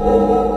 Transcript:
Música